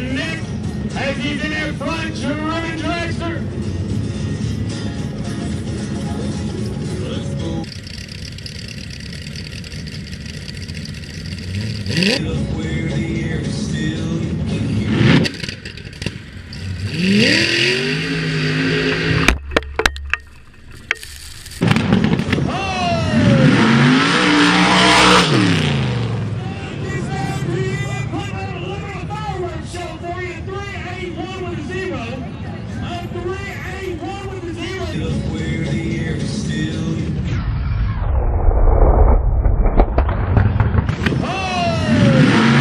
Nick as he's in there front, Jerome Drexler. Where the air is still, you can hear zero on three